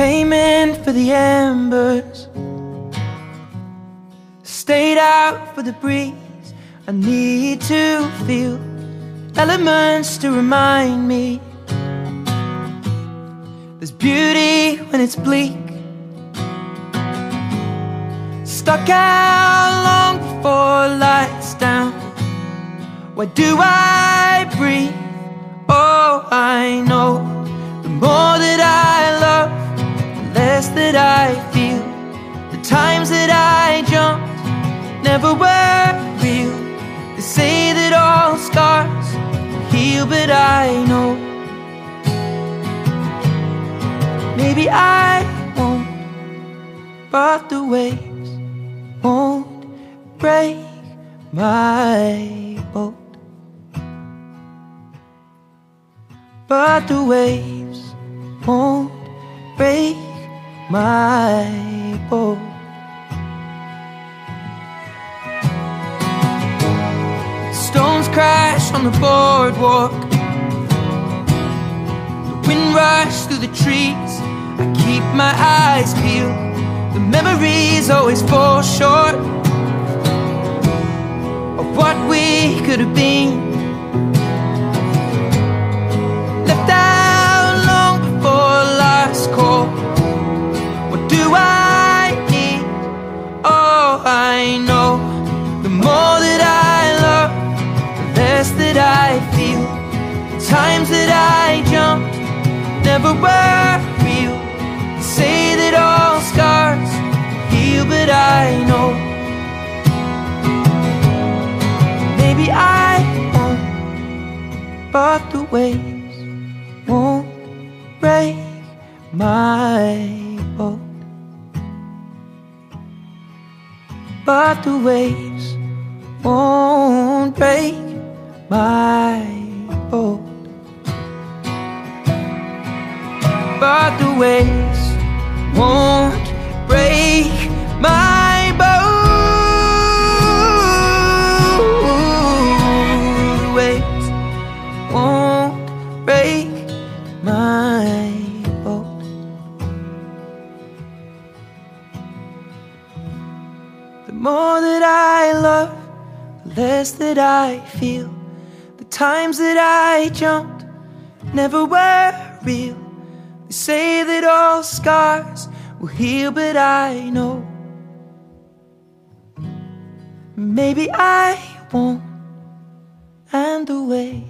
aiming for the embers. Stayed out for the breeze. I need to feel elements to remind me. There's beauty when it's bleak. Stuck out long before lights down. Why do I breathe? That I feel. The times that I jumped never were real. They say that all scars heal, but I know maybe I won't, but the waves won't break my boat. But the waves won't break my boat. Stones crash on the boardwalk. The wind rushes through the trees. I keep my eyes peeled. The memories always fall short of what we could have been. That I jumped never were real. Say that all scars heal, but I know maybe I won't, but the waves won't break my boat. But the waves won't break my But the waves won't break my boat. The waves won't break my boat. The more that I love, the less that I feel. The times that I jumped never were real. They say that all scars will heal, but I know maybe I won't, and the waves